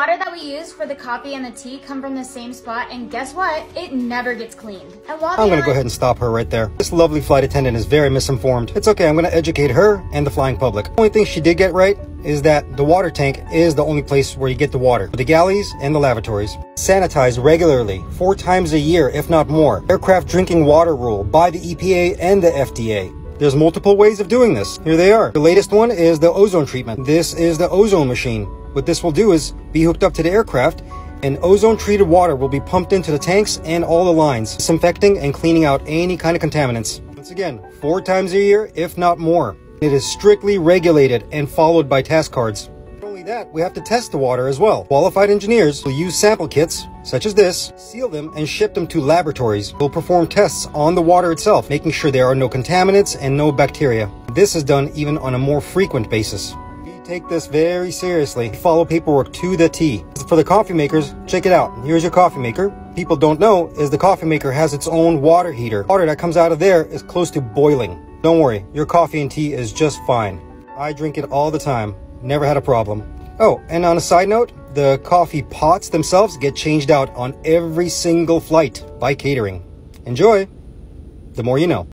Water that we use for the coffee and the tea come from the same spot, and guess what? It never gets cleaned. I'm gonna go ahead and stop her right there. This lovely flight attendant is very misinformed. It's okay, I'm gonna educate her and the flying public. The only thing she did get right is that the water tank is the only place where you get the water. The galleys and the lavatories. Sanitize regularly, four times a year, if not more. Aircraft drinking water rule by the EPA and the FDA. There's multiple ways of doing this. Here they are. The latest one is the ozone treatment. This is the ozone machine. What this will do is be hooked up to the aircraft and ozone treated water will be pumped into the tanks and all the lines, disinfecting and cleaning out any kind of contaminants. Once again, four times a year, if not more. It is strictly regulated and followed by task cards. Not only that, we have to test the water as well. Qualified engineers will use sample kits, such as this, seal them and ship them to laboratories. We'll perform tests on the water itself, making sure there are no contaminants and no bacteria. This is done even on a more frequent basis. Take this very seriously. Follow paperwork to the T. For the coffee makers, check it out. Here's your coffee maker. People don't know is the coffee maker has its own water heater. Water that comes out of there is close to boiling. Don't worry, your coffee and tea is just fine. I drink it all the time. Never had a problem. Oh, and on a side note, the coffee pots themselves get changed out on every single flight by catering. Enjoy! The more you know.